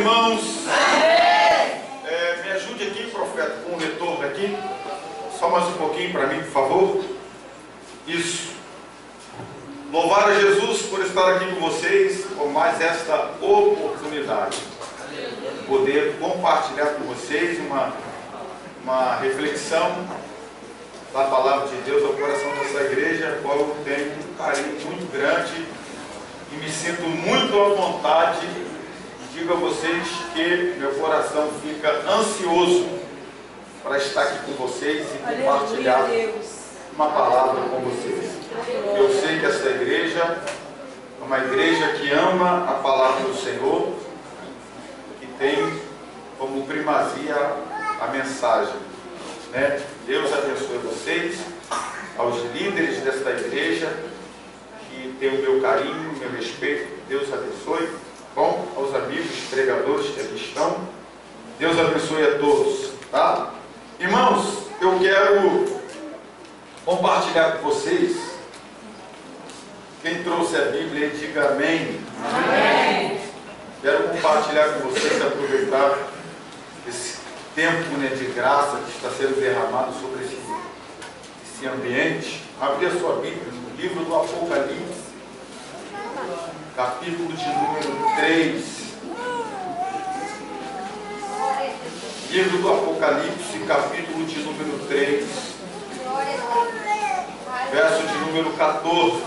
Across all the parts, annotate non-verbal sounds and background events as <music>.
irmãos? É, me ajude aqui, profeta, com o retorno aqui. Só mais um pouquinho para mim, por favor. Isso. Louvar a Jesus por estar aqui com vocês, por mais esta oportunidade. Poder compartilhar com vocês uma, uma reflexão da palavra de Deus ao coração dessa igreja, a qual eu tenho um carinho muito grande e me sinto muito à vontade. Digo a vocês que meu coração fica ansioso para estar aqui com vocês e compartilhar uma palavra com vocês. Eu sei que essa igreja é uma igreja que ama a palavra do Senhor, que tem como primazia a mensagem. Né? Deus abençoe vocês, aos líderes desta igreja, que tem o meu carinho, o meu respeito. Deus abençoe. Bom, aos amigos pregadores que aqui estão. Deus abençoe a todos. Tá? Irmãos, eu quero compartilhar com vocês. Quem trouxe a Bíblia, diga amém. Amém. Quero compartilhar com vocês, aproveitar esse tempo né, de graça que está sendo derramado sobre esse, esse ambiente. Abrir a sua Bíblia no livro do Apocalipse, capítulo de número 3. Livro do Apocalipse, capítulo de número 3, verso de número 14.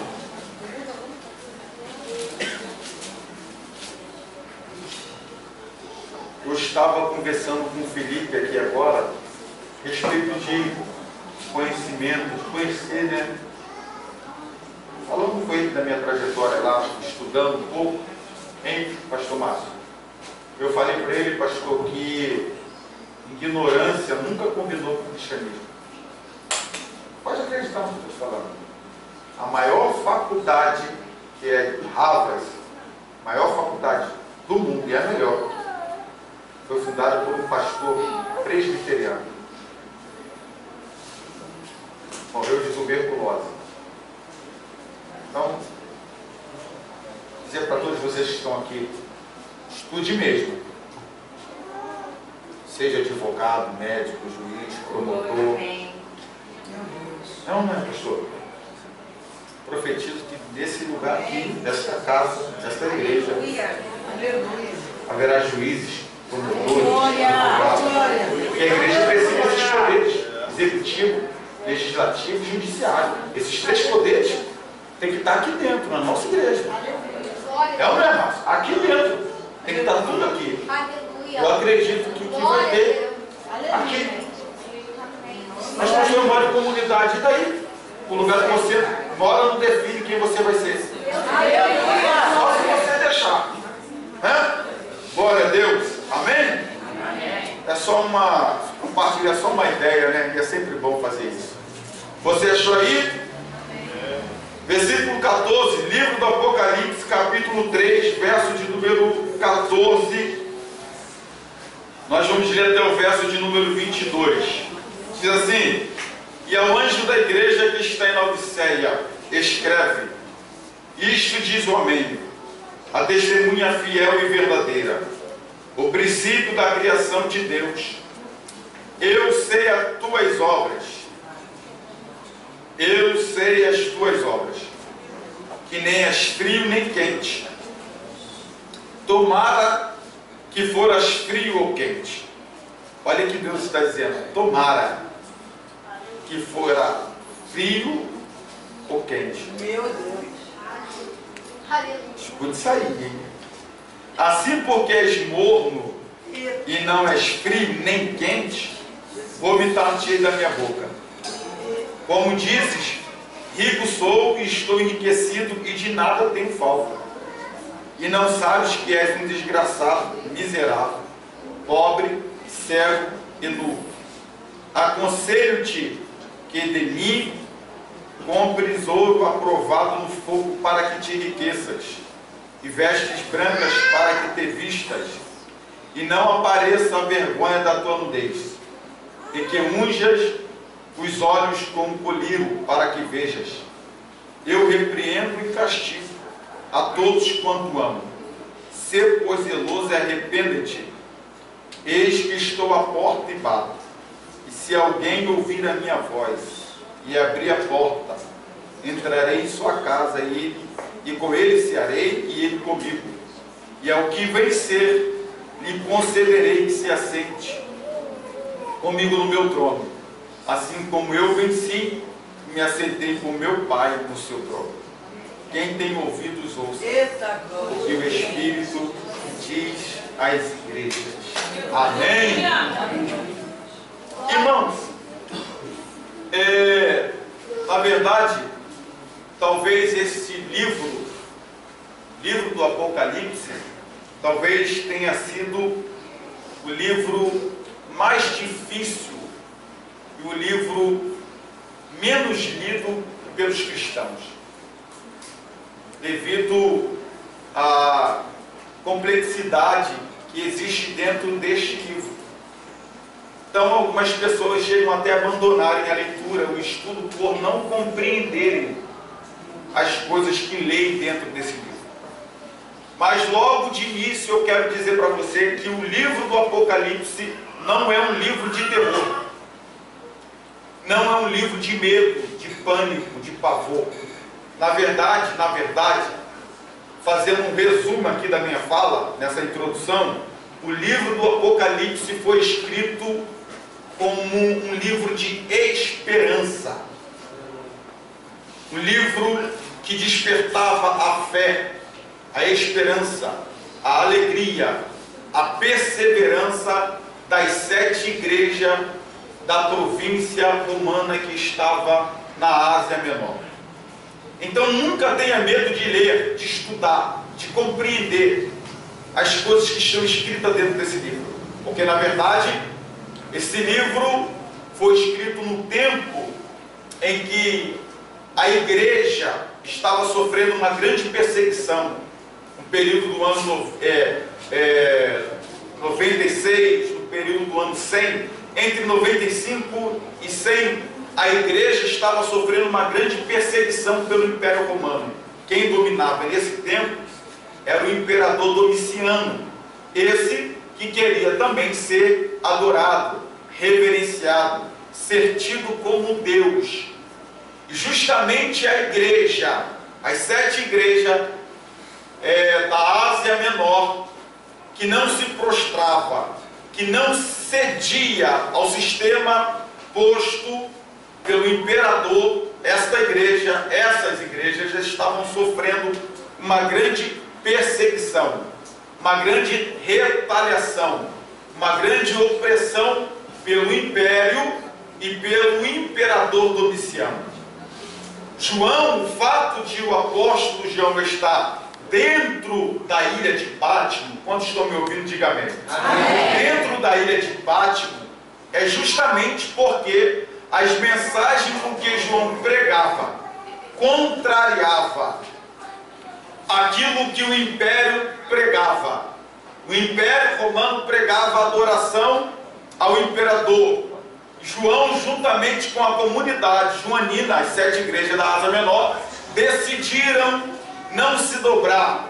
Eu estava conversando com o Felipe aqui agora, a respeito de conhecimento, conhecer, né? Falando com ele da minha trajetória lá, estudando um pouco, hein, pastor Márcio? Eu falei para ele, pastor, que ignorância nunca combinou com o cristianismo. Pode acreditar no que eu estou falando. A maior faculdade, que é Harvard, maior faculdade do mundo, e é a melhor, foi fundada por um pastor presbiteriano. Morreu de tuberculose. Então, dizer para todos vocês que estão aqui, estude mesmo. Seja advogado, médico, juiz, promotor. Não, não é, pastor? Profetizo que nesse lugar aqui, desta casa, desta igreja, haverá juízes, promotores, advogados. Porque a igreja precisa desses poderes, executivo, legislativo e judiciário. Esses três poderes têm que estar aqui dentro, na nossa igreja. É é, Márcio? Aqui dentro. Tem que estar tudo aqui. Eu acredito que, que vai ter aqui. Mas você não mora em comunidade, e daí? O lugar que você mora não define quem você vai ser. Só se você deixar. Né? Glória a Deus. Amém? É só uma compartilhar, só uma ideia, né? E é sempre bom fazer isso. Você achou aí? Versículo 14, livro do Apocalipse, capítulo 3, verso de número 14. Nós vamos ler até o verso de número 22. Diz assim: E ao anjo da igreja que está em Laodiceia, escreve: Isto diz o Amém, a testemunha fiel e verdadeira, o princípio da criação de Deus. Eu sei as tuas obras. Eu sei as tuas obras, que nem és frio nem quente. Tomara que foras frio ou quente. Olha que Deus está dizendo: tomara que fora frio ou quente. Meu Deus. Escute isso aí, hein? Assim porque és morno e não és frio nem quente, vomitar-te da minha boca. Como dizes, rico sou e estou enriquecido e de nada tenho falta. E não sabes que és um desgraçado, miserável, pobre, cego e nu. Aconselho-te que de mim compres ouro aprovado no fogo para que te enriqueças, e vestes brancas para que te vistas, e não apareça a vergonha da tua nudez, e que unjas os olhos como colírio para que vejas. Eu repreendo e castigo a todos quanto amo. Sê, pois, zeloso e arrepende-te. Eis que estou à porta e bato. E se alguém ouvir a minha voz e abrir a porta, entrarei em sua casa e, ele, e com ele cearei e ele comigo. E ao que vencer, lhe concederei que se assente comigo no meu trono, assim como eu venci me assentei com meu Pai no seu trono. Quem tem ouvidos, ouça o que o Espírito diz às igrejas. Amém? Irmãos, é, na verdade, talvez esse livro, livro do Apocalipse, talvez tenha sido o livro mais difícil e o livro menos lido pelos cristãos devido à complexidade que existe dentro deste livro. Então, algumas pessoas chegam até a abandonarem a leitura, o estudo, por não compreenderem as coisas que leem dentro desse livro. Mas logo de início eu quero dizer para você que o livro do Apocalipse não é um livro de terror. Não é um livro de medo, de pânico, de pavor. Na verdade, na verdade, fazendo um resumo aqui da minha fala, nessa introdução, o livro do Apocalipse foi escrito como um livro de esperança. Um livro que despertava a fé, a esperança, a alegria, a perseverança das sete igrejas da província romana que estava na Ásia Menor. Então nunca tenha medo de ler, de estudar, de compreender as coisas que estão escritas dentro desse livro. Porque na verdade, esse livro foi escrito no tempo em que a igreja estava sofrendo uma grande perseguição. No período do ano é, é, 96, no período do ano 100, entre 95 e 100 a igreja estava sofrendo uma grande perseguição pelo Império Romano. Quem dominava nesse tempo era o imperador Domiciano, esse que queria também ser adorado, reverenciado, ser tido como Deus. E justamente a igreja, as sete igrejas é, da Ásia Menor, que não se prostrava, que não cedia ao sistema posto pelo imperador, esta igreja, essas igrejas estavam sofrendo uma grande perseguição, uma grande retaliação, uma grande opressão pelo império e pelo imperador Domiciano. João, o fato de o apóstolo João estar dentro da ilha de Pátimo, quando estão me ouvindo, diga amém. Dentro da ilha de Pátimo, é justamente porque as mensagens com que João pregava contrariava aquilo que o império pregava. O império romano pregava adoração ao imperador. João, juntamente com a comunidade joanina, as sete igrejas da Asa Menor, decidiram não se dobrar,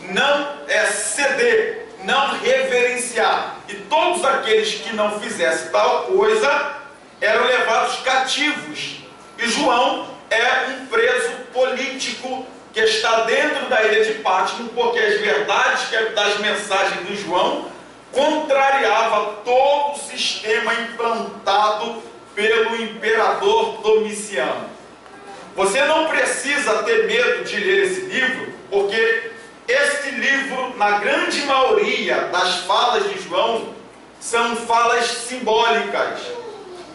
não é, ceder, não reverenciar. E todos aqueles que não fizessem tal coisa eram levados cativos. E João é um preso político que está dentro da ilha de Pátimo, porque as verdades das mensagens do João contrariava todo o sistema implantado pelo imperador Domiciano. Você não precisa ter medo de ler esse livro, porque esse livro, na grande maioria das falas de João, são falas simbólicas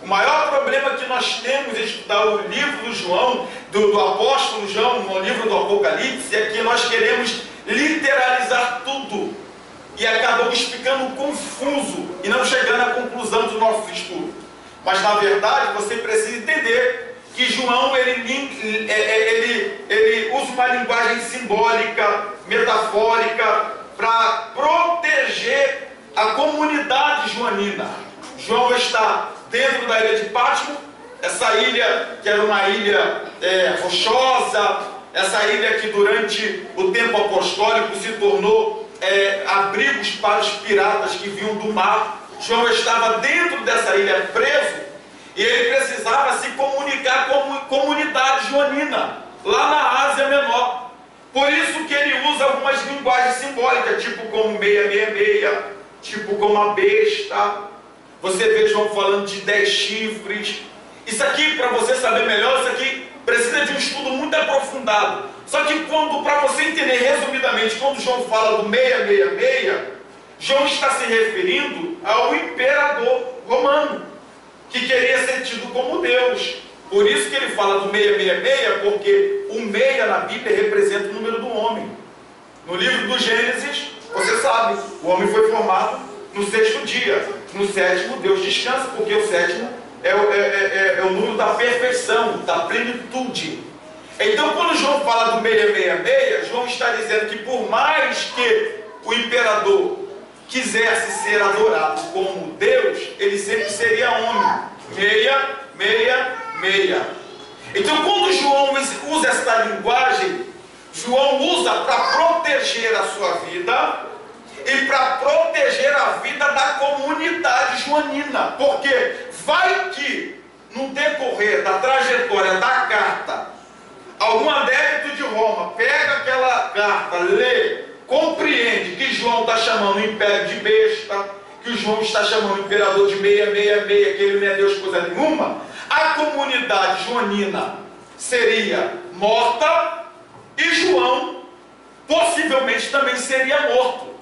o maior problema que nós temos em estudar o livro do João, do, do apóstolo João, no livro do Apocalipse, é que nós queremos literalizar tudo e acabamos ficando confuso e não chegando à conclusão do nosso estudo. Mas na verdade você precisa entender que João ele, é, é, ele, ele usa uma linguagem simbólica, metafórica, para proteger a comunidade joanina. João está dentro da ilha de Pátimo, essa ilha que era uma ilha é, rochosa, essa ilha que durante o tempo apostólico se tornou é, abrigos para os piratas que vinham do mar. João estava dentro dessa ilha preso e ele precisava se comunicar com a comunidade joanina, lá na Ásia Menor. Por isso que ele usa algumas linguagens simbólicas, tipo como 666, tipo como a besta. Você vê João falando de dez chifres. Isso aqui, para você saber melhor, isso aqui precisa de um estudo muito aprofundado. Só que quando, para você entender resumidamente, quando João fala do 666, João está se referindo ao imperador romano, que queria ser tido como Deus. Por isso que ele fala do 666, porque o meia na Bíblia representa o número do homem. No livro do Gênesis, você sabe, o homem foi formado no sexto dia. No sétimo, Deus descansa, porque o sétimo é, é, é, é o número da perfeição, da plenitude. Então, quando João fala do 666, João está dizendo que por mais que o imperador quisesse ser adorado como Deus, ele sempre seria homem. Meia, meia, meia. Então, quando João usa esta linguagem, João usa para proteger a sua vida e para proteger a vida da comunidade joanina. Porque vai que, no decorrer da trajetória da carta, algum adepto de Roma pega aquela carta, lê, compreende que João está chamando o império de besta, que o João está chamando o imperador de 666, que ele não é Deus coisa nenhuma, a comunidade joanina seria morta e João possivelmente também seria morto.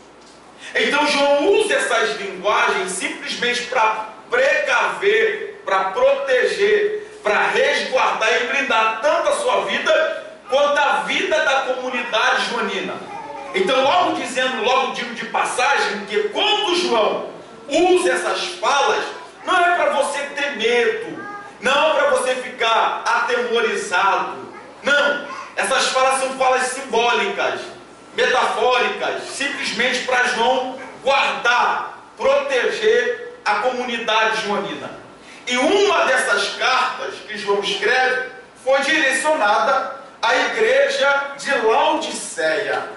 Então João usa essas linguagens simplesmente para precaver, para proteger, para resguardar e blindar tanto a sua vida quanto a vida da comunidade joanina. Então, logo dizendo, logo digo de passagem, que quando João usa essas falas, não é para você ter medo, não é para você ficar atemorizado. Não, essas falas são falas simbólicas, metafóricas, simplesmente para João guardar, proteger a comunidade joanina. E uma dessas cartas que João escreve foi direcionada à igreja de Laodiceia.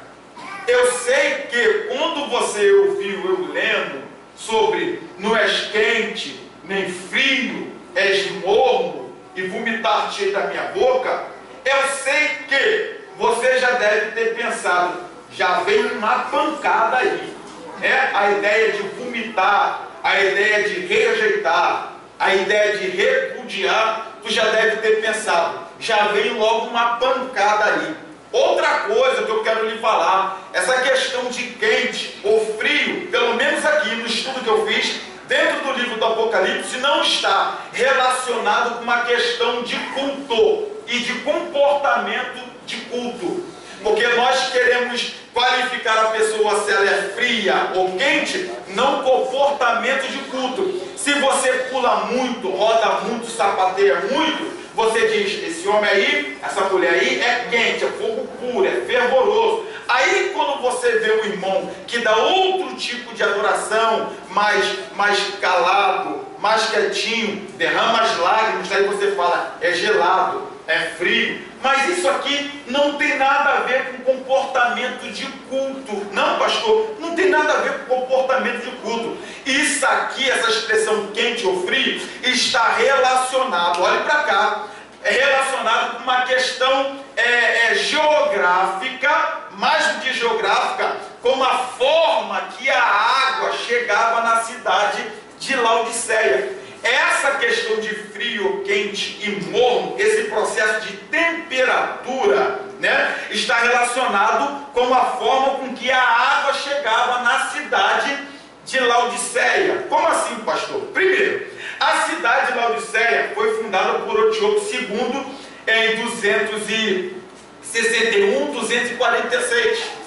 Eu sei que quando você ouviu eu lendo sobre não és quente nem frio, és morno e vomitar-te da minha boca, eu sei que você já deve ter pensado, já vem uma pancada aí. É a ideia de vomitar, a ideia de rejeitar, a ideia de repudiar, tu já deve ter pensado, já vem logo uma pancada aí. Outra coisa que eu quero lhe falar, essa questão de quente ou frio, pelo menos aqui no estudo que eu fiz, dentro do livro do Apocalipse, não está relacionado com uma questão de culto e de comportamento de culto. Porque nós queremos qualificar a pessoa se ela é fria ou quente, não comportamento de culto. Se você pula muito, roda muito, sapateia muito, você diz, esse homem aí, essa mulher aí é quente, é fogo puro, é fervoroso. Aí quando você vê um irmão que dá outro tipo de adoração, mais, mais calado, mais quietinho, derrama as lágrimas, aí você fala, é gelado, é frio. Mas isso aqui não tem nada a ver com comportamento de culto. Não, pastor, não tem nada a ver com comportamento de culto. Isso aqui, essa expressão quente ou frio, está relacionado, olhe para cá, é relacionado com uma questão é, é, geográfica, mais do que geográfica, com a forma que a água chegava na cidade de Laodiceia. Essa questão de frio, quente e morno, esse processo de temperatura, né, está relacionado com a forma com que a água chegava na cidade de Laodiceia. Como assim, pastor? Primeiro, a cidade de Laodiceia foi fundada por Antíoco II em 261, 246.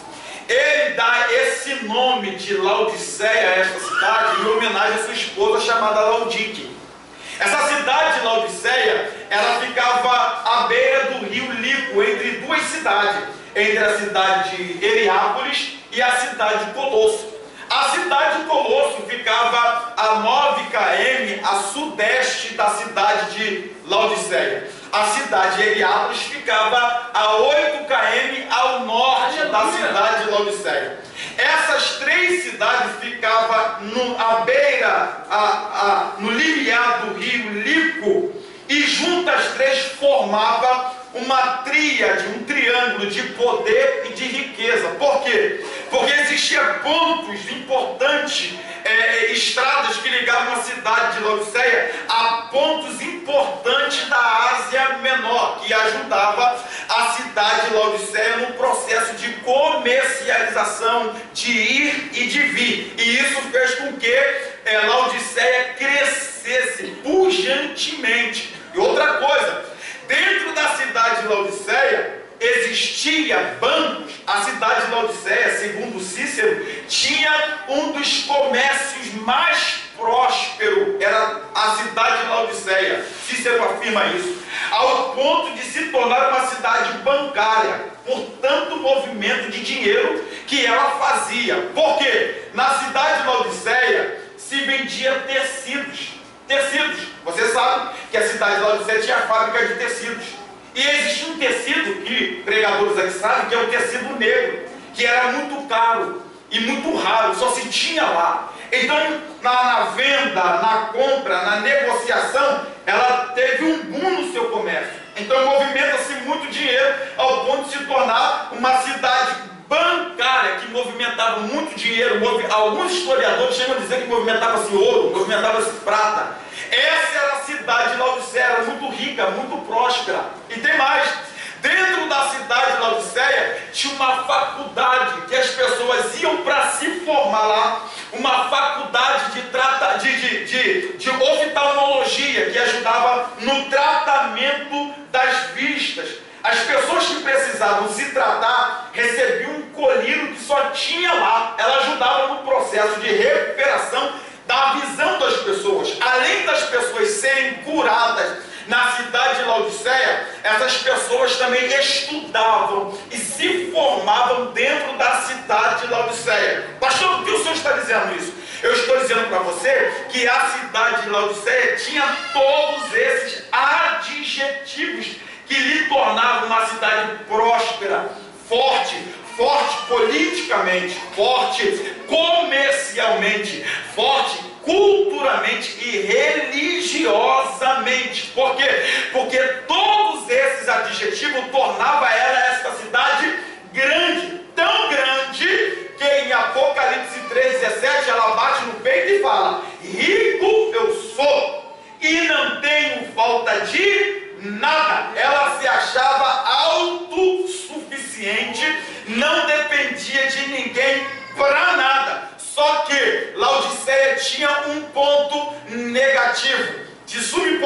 Ele dá esse nome de Laodiceia a esta cidade em homenagem à sua esposa chamada Laudique. Essa cidade de Laodiceia, ela ficava à beira do rio Lico, entre duas cidades, entre a cidade de Eriápolis e a cidade de Colosso. A cidade de Colosso ficava a 9 km a sudeste da cidade de Laodiceia. A cidade de Eriápolis ficava a 8 km ao norte da cidade de Laodiceia. Essas três cidades ficavam no, à beira, a, a, no limiar do rio Lico, e juntas três formava uma tríade, um triângulo de poder e de riqueza. Por quê? Porque existia pontos importantes, é, estradas que ligavam a cidade de Laodiceia a pontos importantes da Ásia Menor, que ajudava a cidade de Laodiceia no processo de comercialização, de ir e de vir. E isso fez com que é, Laodiceia crescesse pujantemente. E outra coisa, Dentro da cidade de Laodiceia existia bancos. A cidade de Laodiceia, segundo Cícero, tinha um dos comércios mais prósperos. Era a cidade de Laodiceia. Cícero afirma isso. Ao ponto de se tornar uma cidade bancária, por tanto movimento de dinheiro que ela fazia. Por quê? Na cidade de Laodiceia se vendia tecidos Tecidos. Você sabe que a cidade de Laodiceia tinha fábrica de tecidos. E existia um tecido que pregadores aqui sabem que é o tecido negro, que era muito caro e muito raro, só se tinha lá. Então, na, na venda, na compra, na negociação, ela teve um boom no seu comércio. Então, movimenta-se muito dinheiro ao ponto de se tornar uma cidade bancária que movimentava muito dinheiro, alguns historiadores chegam a dizer que movimentava-se ouro, movimentava-se prata. Essa era a cidade de Laodiceia, muito rica, muito próspera. E tem mais, dentro da cidade de Laodiceia tinha uma faculdade que as pessoas iam para se formar lá, uma faculdade de, trata, de, de, de, de oftalmologia que ajudava no tratamento das vistas as pessoas que precisavam se tratar recebiam um colírio que só tinha lá. Ela ajudava no processo de recuperação da visão das pessoas. Além das pessoas serem curadas na cidade de Laodiceia, essas pessoas também estudavam e se formavam dentro da cidade de Laodiceia. Pastor, por que o senhor está dizendo isso? Eu estou dizendo para você que a cidade de Laodiceia tinha todos esses adjetivos que lhe tornava uma cidade próspera, forte, forte politicamente, forte comercialmente, forte culturalmente e religiosamente. Por quê? Porque todos esses adjetivos tornavam ela esta cidade grande, tão grande que em Apocalipse 3:17 ela bate no peito e fala: "Rico eu sou e não tenho falta de nada. Ela se achava autossuficiente, não dependia de ninguém para nada. Só que Laodiceia tinha um ponto negativo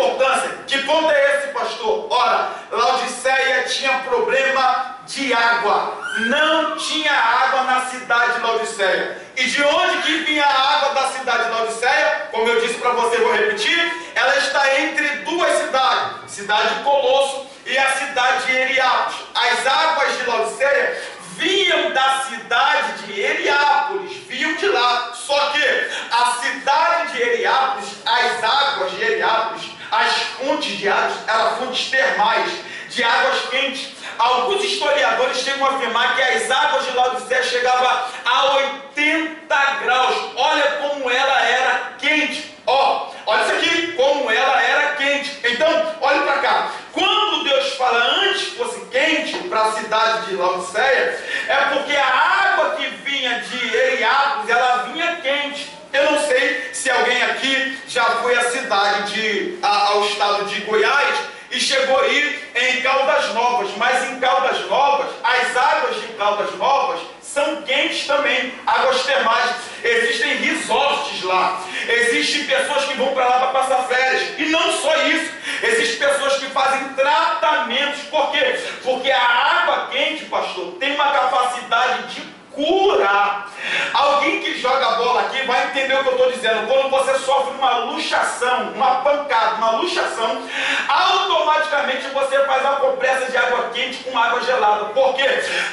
importância. Que ponto é esse, pastor? Ora, Laodiceia tinha problema de água. Não tinha água na cidade de Laodiceia. E de onde que vinha a água da cidade de Laodiceia? Como eu disse para você, vou repetir. Ela está entre duas cidades. Cidade de Colosso e a cidade de Eriapos. As águas de Laodiceia vinham da cidade de Eriápolis, vinham de lá. Só que a cidade de Eriápolis, as águas de Eriápolis, as fontes de águas, eram fontes termais, de águas quentes. Alguns historiadores chegam a afirmar que as águas de Laodicea chegavam a 80 graus. Olha como ela era quente. Ó, olha isso aqui, como ela era quente. Então, olhe para cá. Quando Deus fala antes fosse quente para a cidade de Laodiceia, é porque a água que vinha de Eriápolis, ela vinha quente. Eu não sei se alguém aqui já foi à cidade de, a, ao estado de Goiás e chegou a ir em Caldas Novas, mas em Caldas Novas, as águas de Caldas Novas são quentes também, águas termais. Existem resorts lá, existem pessoas que vão para lá para passar férias, e não só isso, existem pessoas que fazem tratamentos, por quê? Porque a água quente, pastor, tem uma capacidade de curar. Alguém que joga bola aqui vai entender o que eu estou dizendo. Quando você sofre uma luxação, uma pancada, uma luxação, automaticamente você faz uma compressa de água quente com água gelada. Porque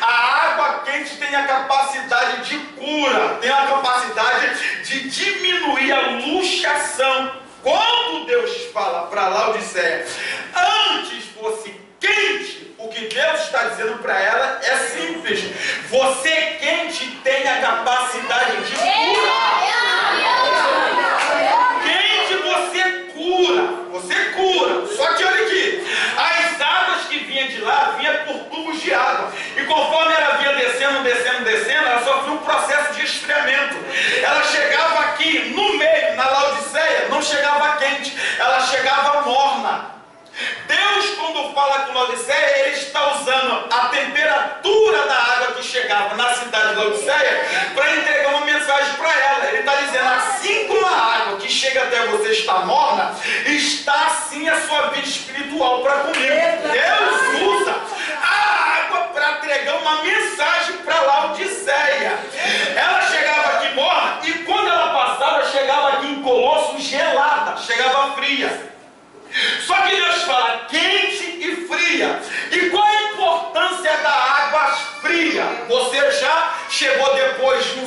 a água quente tem a capacidade de cura, tem a capacidade de diminuir a luxação. Quando Deus fala para Laodiceia, antes fosse quente, o que Deus está dizendo para ela é simples. Você quente tem a capacidade de você cura. Só que olha aqui, as águas que vinham de lá vinham por tubos de água. E conforme ela vinha descendo, descendo, descendo, ela sofreu um processo de esfriamento. Ela chegava aqui no meio, na Laodiceia, não chegava quente, ela chegava morna. Deus, quando fala com Laodiceia, ele está usando a temperatura da água que chegava na cidade de Laodiceia para entregar uma mensagem para ela. Ele está dizendo: assim como a água que chega até você está morna, está assim a sua vida espiritual para comigo. Deus usa a água para entregar uma mensagem para Laodiceia. Ela chegava aqui morna e quando ela passava, chegava aqui em Colosso gelada, chegava fria. Só que Deus fala quente e fria. E qual a importância da água fria? Você já chegou depois do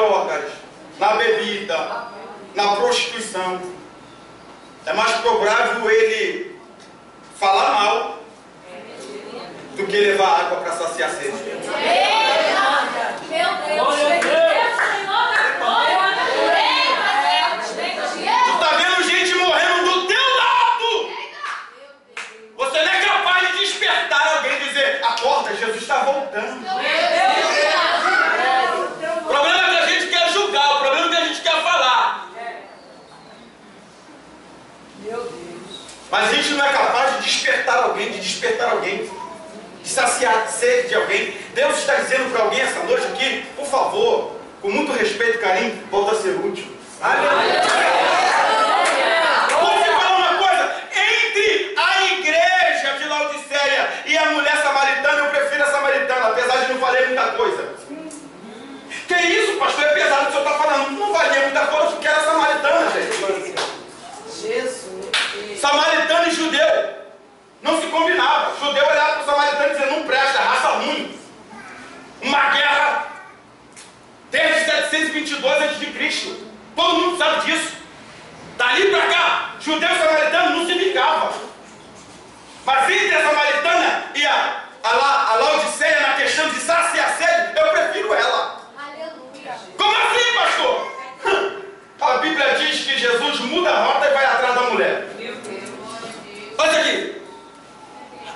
drogas, na bebida, na prostituição. É mais provável ele falar mal do que levar água para saciar sede. Meu Deus! Mas a gente não é capaz de despertar alguém, de despertar alguém, de saciar a sede de alguém. Deus está dizendo para alguém essa noite aqui, por favor, com muito respeito e carinho, volta a ser útil. Aleluia! Vou te uma coisa, entre a igreja de Laodiceia e a mulher samaritana, eu prefiro a samaritana, apesar de não valer muita coisa. Que isso, pastor, é pesado o que o senhor está falando, não valia muita coisa, porque era samaritana, gente. Jesus. Samaritano e judeu não se combinava. Judeu olhava para o samaritano e dizia: não presta, raça ruim. Uma guerra desde 722 a.C. Todo mundo sabe disso. Dali para cá, judeu e samaritano não se ligavam. Mas entre a samaritana e a, a, a Laodiceia mulher. Olha aqui.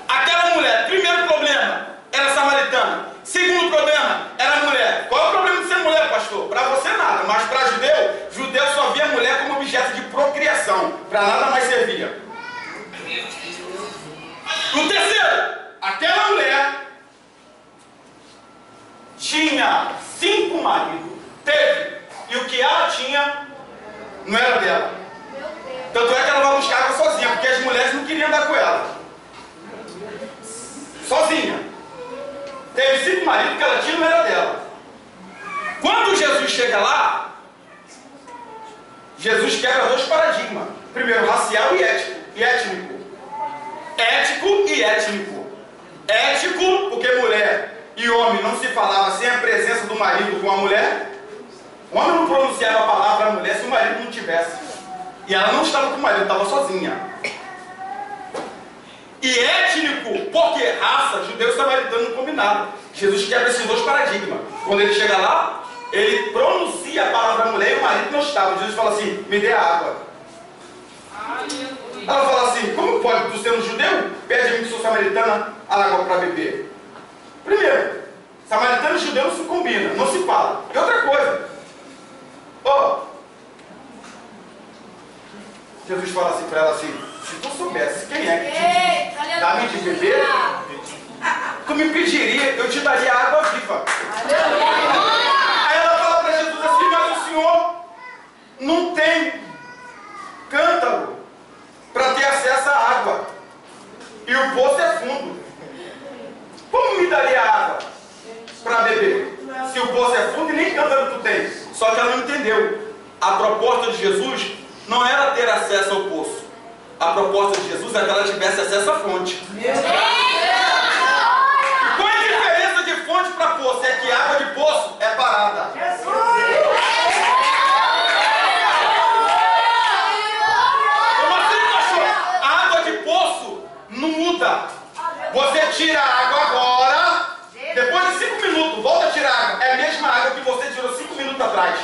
Aquela mulher, primeiro problema, era samaritana. Segundo problema, era mulher. Qual é o problema de ser mulher, pastor? Para você nada, mas para judeu, judeu só via mulher como objeto de procriação. Para nada mais servia. O terceiro, aquela mulher tinha cinco maridos. Teve. E o que ela tinha não era dela. Tanto é que ela vai buscar água sozinha, porque as mulheres não queriam andar com ela. Sozinha. Teve cinco maridos que ela tinha não era dela. Quando Jesus chega lá, Jesus quebra dois paradigmas. Primeiro, racial e ético. E étnico. Ético e étnico. Ético, porque mulher e homem não se falava sem a presença do marido com a mulher. O homem não pronunciava a palavra mulher se o marido não tivesse. E ela não estava com o marido, estava sozinha. E étnico, porque raça, judeu e samaritano não combinavam. Jesus quebra esses dois paradigmas. Quando ele chega lá, ele pronuncia a palavra mulher e o marido não estava. Jesus fala assim: me dê a água. Ela fala assim: como pode tu ser um judeu? Pede a mim que sou samaritana água para beber. Primeiro, samaritano e judeu não se combina, não se fala. E outra coisa, ó, Jesus fala assim para ela assim: se tu soubesse quem é que te dá-me de beber, tu me pediria, eu te daria água viva. Aí ela fala para Jesus assim, mas o Senhor não tem cântaro para ter acesso à água. E o poço é fundo. Como me daria água para beber? Se o poço é fundo e nem cântaro tu tem. Só que ela não entendeu. A proposta de Jesus não era ter acesso ao poço. A proposta de Jesus era que ela tivesse acesso à fonte. Qual é a diferença de fonte para poço? É que água de poço é parada. Como assim? A água de poço não muda. Você tira a água agora, depois de cinco minutos, volta a tirar a água. É a mesma água que você tirou cinco minutos atrás.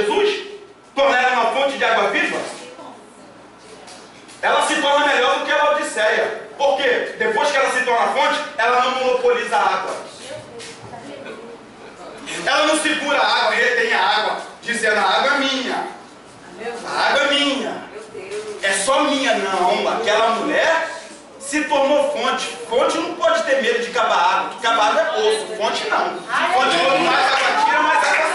Jesus, tornar ela uma fonte de água viva, ela se torna melhor do que a Odisseia. Por quê? Depois que ela se torna fonte, ela não monopoliza a água. Ela não segura a água, retém a água, dizendo a água é minha. A água é minha. É só minha, não. Aquela mulher se tornou fonte. Fonte não pode ter medo de acabar água, acabar água é poço. Fonte não. Fonte quanto mais água tira, mais água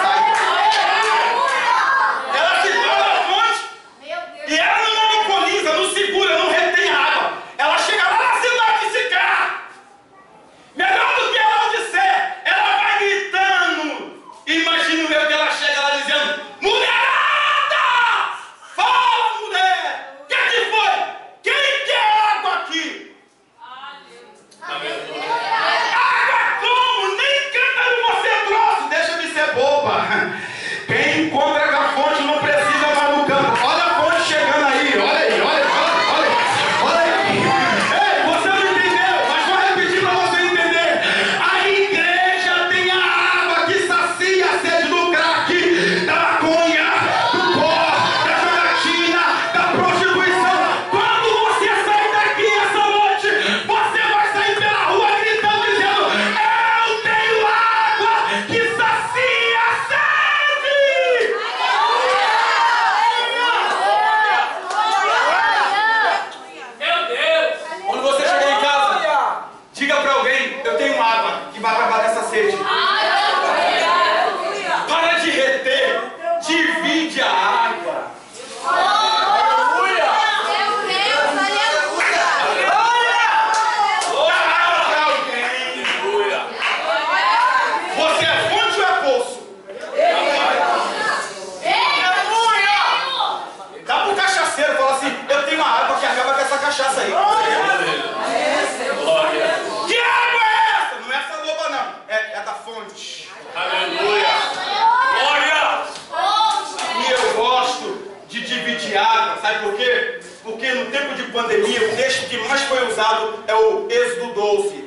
pandemia, o texto que mais foi usado é o Êxodo 12.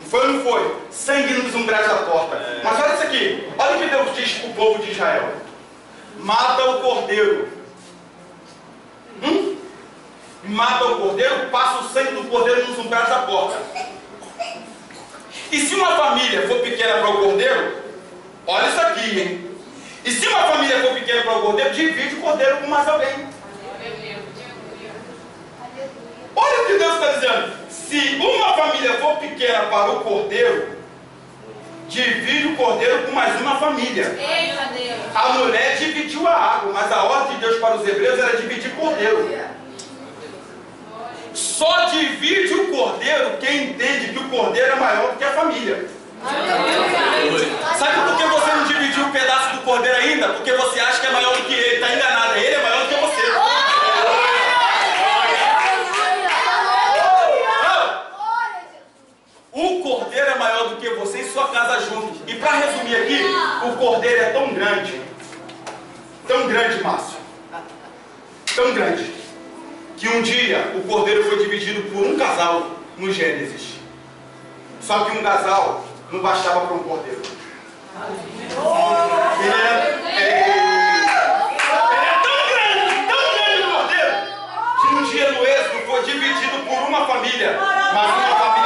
Não foi ou não foi? Sangue nos umbrais da porta. Mas olha isso aqui. Olha o que Deus diz para o povo de Israel. Mata o cordeiro. Hum? Mata o cordeiro, passa o sangue do cordeiro nos umbrais da porta. E se uma família for pequena para o cordeiro, olha isso aqui, hein? E se uma família for pequena para o cordeiro, divide o cordeiro com mais alguém. Olha o que Deus está dizendo. Se uma família for pequena para o cordeiro, divide o cordeiro com mais uma família. A mulher dividiu a água, mas a ordem de Deus para os hebreus era dividir cordeiro. Só divide o cordeiro quem entende que o cordeiro é maior do que a família. Sabe por que você não dividiu um pedaço do cordeiro ainda? Porque você acha que é maior do que ele. Está enganado. Ele é maior do que você. O cordeiro é maior do que você e sua casa juntos. E para resumir aqui, o cordeiro é tão grande, tão grande, Márcio, tão grande, que um dia o cordeiro foi dividido por um casal no Gênesis. Só que um casal não bastava para um cordeiro. Ele era, ele é tão grande, tão grande o cordeiro, que um dia no êxodo foi dividido por uma família, mas uma família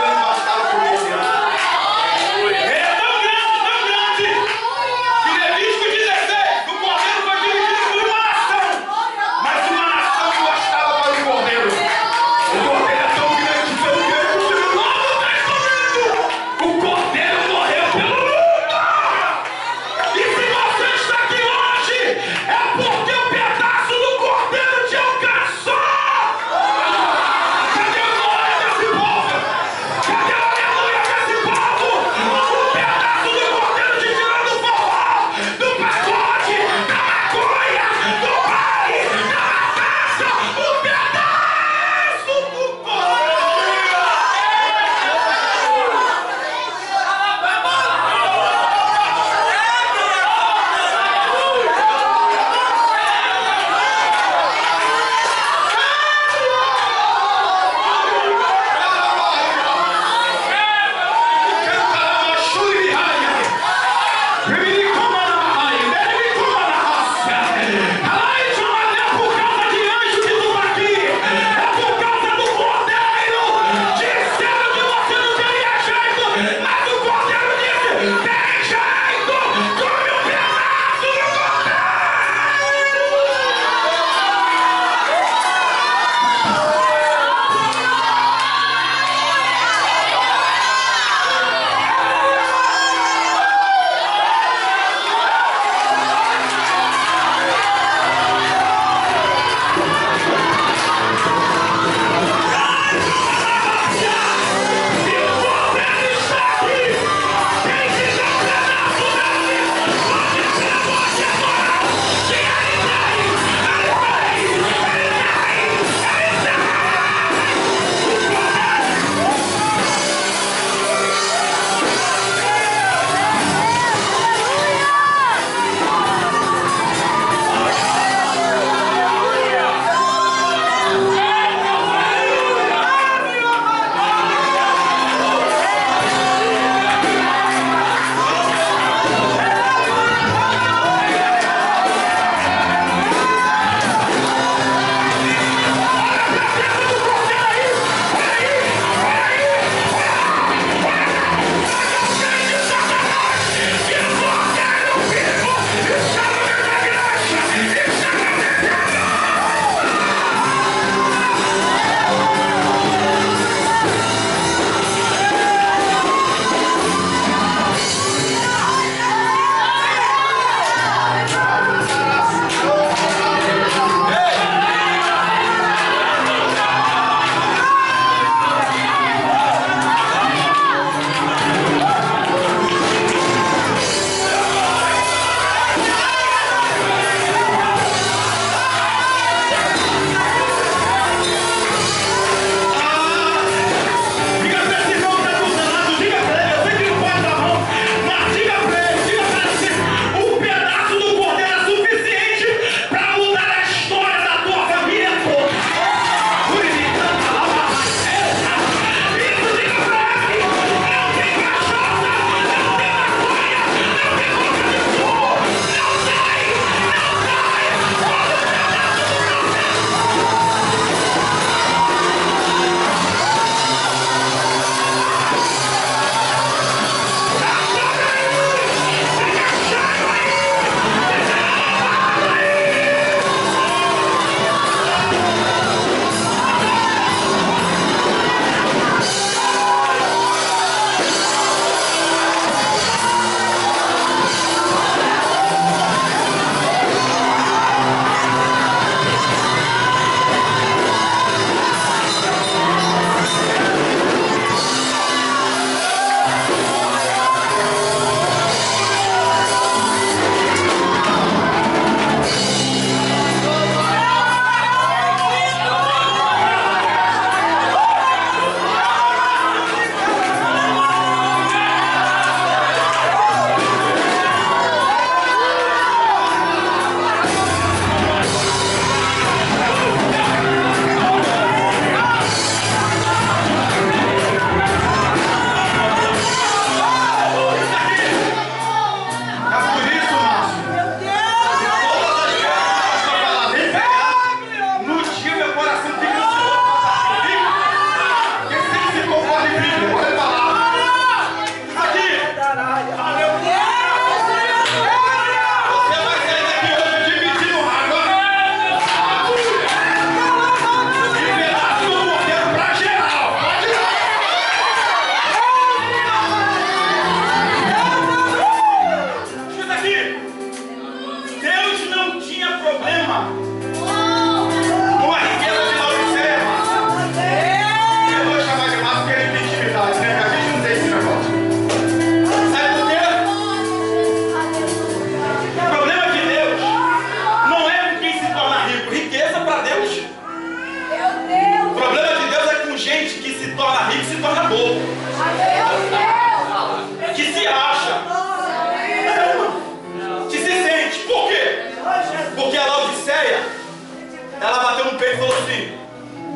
ele falou assim: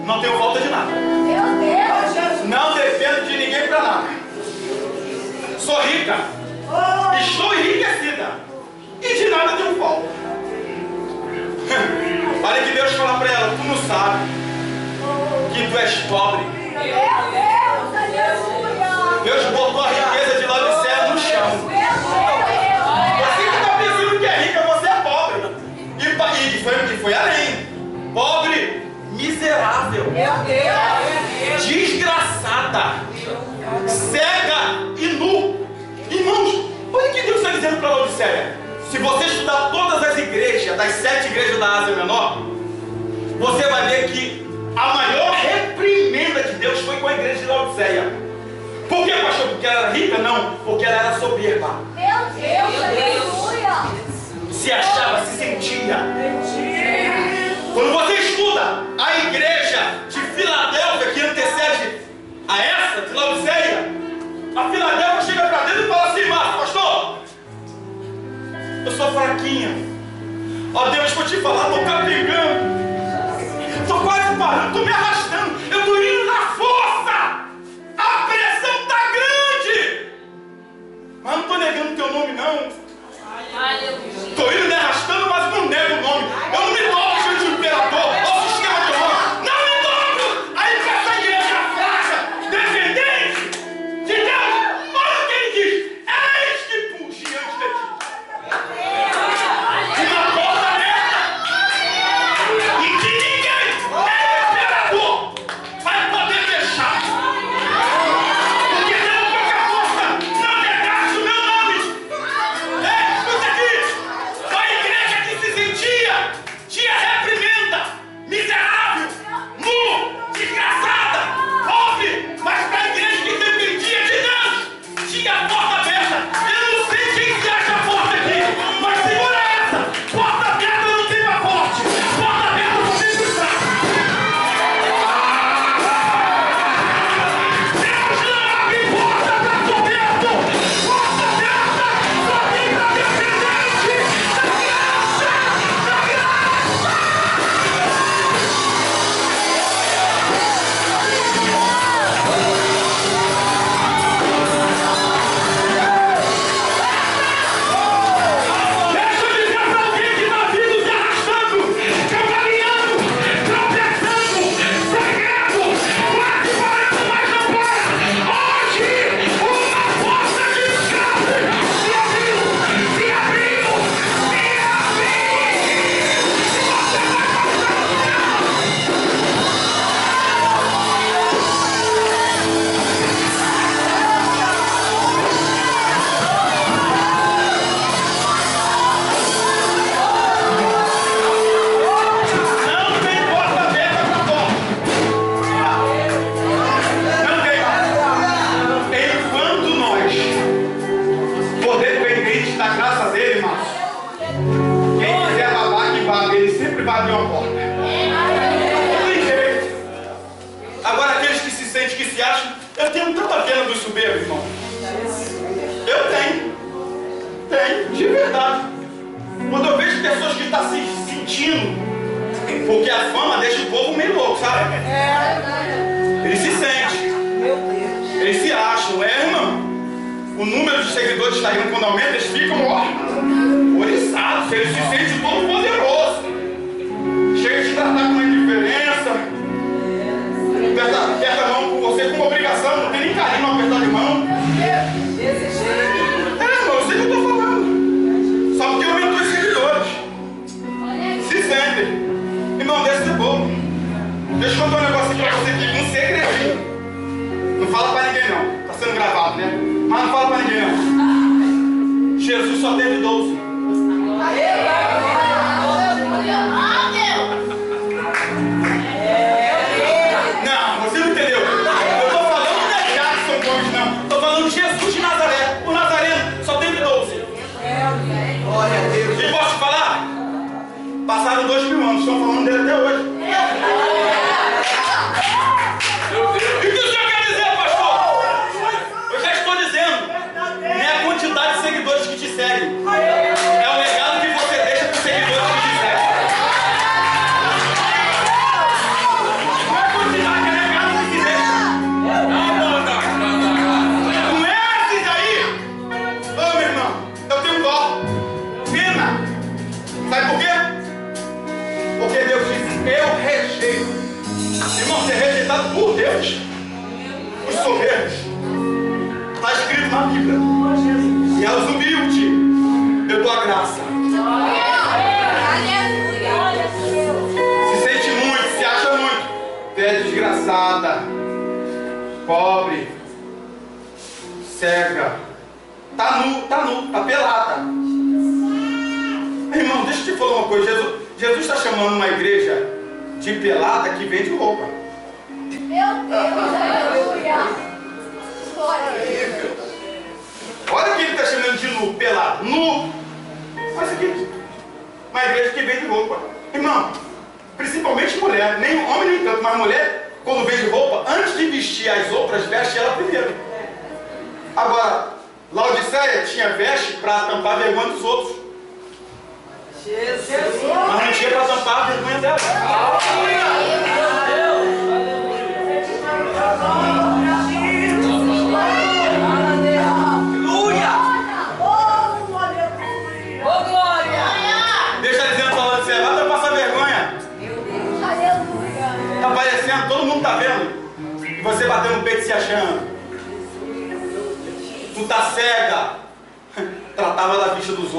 Não tenho falta de nada. Meu Deus! Não dependo de ninguém para nada. Sou rica. Oh. Estou enriquecida. E de nada tenho falta. <laughs> Olha que Deus fala para ela: Tu não sabe que tu és pobre. Meu Deus! Deus botou Desgraçada. Cega e nu. Irmãos, olha o que Deus está dizendo para a Laodiceia. Se você estudar todas as igrejas, das sete igrejas da Ásia Menor, você vai ver que a maior reprimenda de Deus foi com a igreja de Laodiceia. Por que, pastor? Porque ela era rica? Não, porque ela era soberba. Meu Deus, Meu Deus. aleluia! Se achava, se sentia. Quando você estuda a igreja, Filadélfia que antecede a essa, de Laodiceia, a Filadélfia chega para dentro e fala assim, Márcio, pastor, eu sou fraquinha. Ó Deus, vou te falar, estou capengando. Estou quase parando, estou me arrastando. Eu estou indo na força. A pressão está grande. Mas não estou negando teu nome, não. Estou indo me arrastando, mas não nego o nome. Eu não me dobro diante do imperador.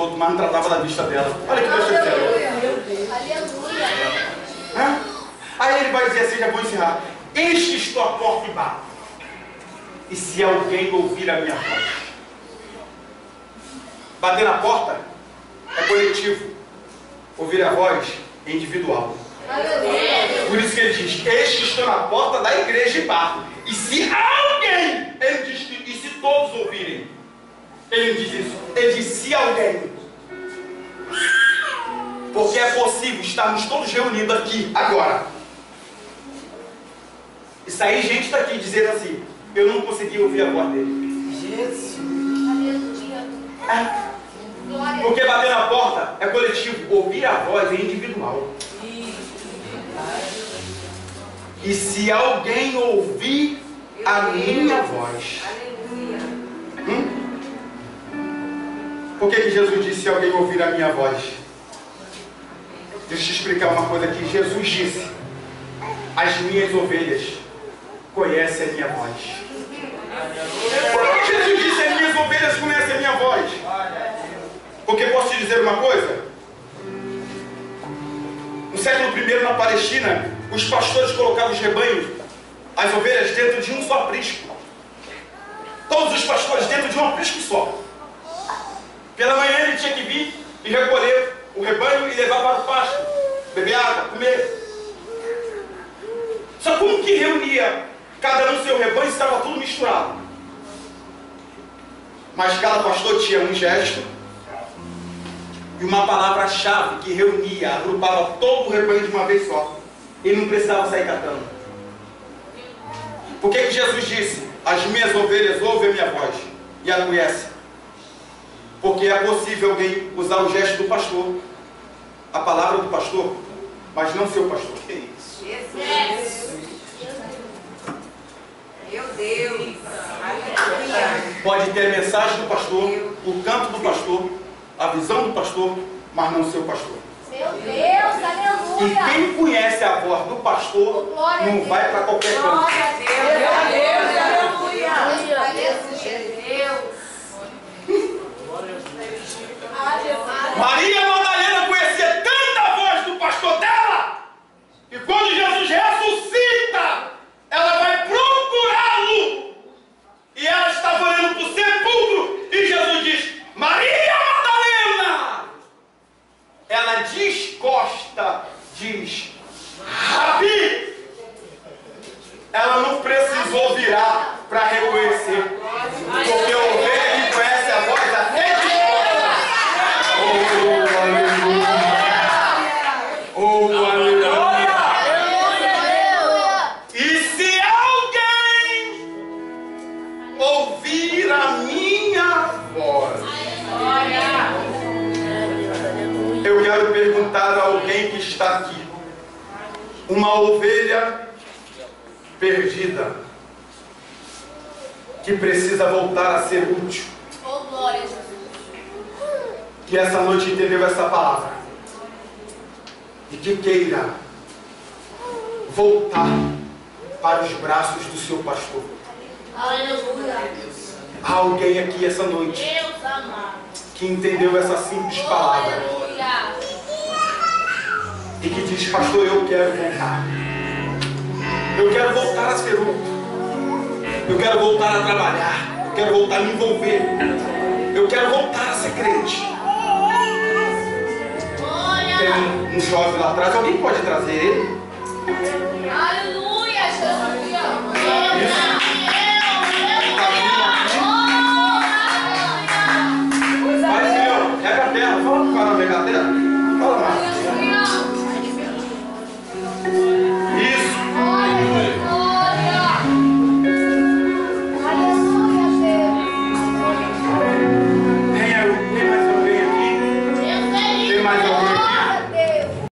Outros, mas não tratava da vista dela. Olha que Deus te Aleluia. Hã? Aí ele vai dizer assim, já vou encerrar. Este estou a porta e bato. E se alguém ouvir a minha voz. Bater na porta é coletivo. Ouvir a voz é individual. Aleluia. Por isso que ele diz, este estou na porta da igreja e bato. E se alguém, ele diz, e se todos ouvirem, ele diz isso. Ele diz, se alguém. Porque é possível estarmos todos reunidos aqui, agora. E sair gente daqui dizendo assim, eu não consegui ouvir a voz dele. Aleluia. É, porque bater na porta é coletivo, ouvir a voz é individual. E se alguém ouvir a minha voz. Hum? Por que, que Jesus disse se alguém ouvir a minha voz? Deixa eu te explicar uma coisa aqui. Jesus disse: As minhas ovelhas conhecem a minha voz. Por que Jesus disse as minhas ovelhas conhecem a minha voz? Porque posso te dizer uma coisa? No século I, na Palestina, os pastores colocavam os rebanhos, as ovelhas, dentro de um só aprisco. Todos os pastores dentro de um aprisco só. Pela manhã ele tinha que vir e recolher o rebanho e levar para o pasto, beber água, comer. Só como que reunia cada um seu rebanho estava tudo misturado. Mas cada pastor tinha um gesto e uma palavra-chave que reunia, agrupava todo o rebanho de uma vez só. Ele não precisava sair catando. Por que, que Jesus disse: As minhas ovelhas ouvem a minha voz e a conhecem? Porque é possível alguém usar o gesto do pastor, a palavra do pastor, mas não seu pastor. Meu Deus. Aleluia. Pode ter a mensagem do pastor, o canto do pastor, a visão do pastor, mas não seu pastor. Meu Deus, E aleluia. quem conhece a voz do pastor Glória a não Deus. vai para qualquer canto. Glória a Deus. Aleluia. Aleluia. Aleluia. Aleluia. Maria Madalena conhecia tanta a voz do pastor dela, que quando Jesus ressuscita, ela vai procurá-lo. E ela estava olhando para o sepulcro, e Jesus diz: Maria Madalena! Ela descosta, diz: Rabi! Ela não precisou virar para reconhecer, porque que essa noite entendeu essa palavra e que queira voltar para os braços do seu pastor. Aleluia. Há alguém aqui essa noite que entendeu essa simples palavra e que diz, pastor, eu quero voltar. Eu quero voltar a ser um. Eu quero voltar a trabalhar. Eu quero voltar a me envolver. Eu quero voltar a ser crente tem um, um jovem lá atrás, alguém pode trazer ele? Aleluia, Jesus! Vai, Senhor, pega a terra, fala pro cara pegar.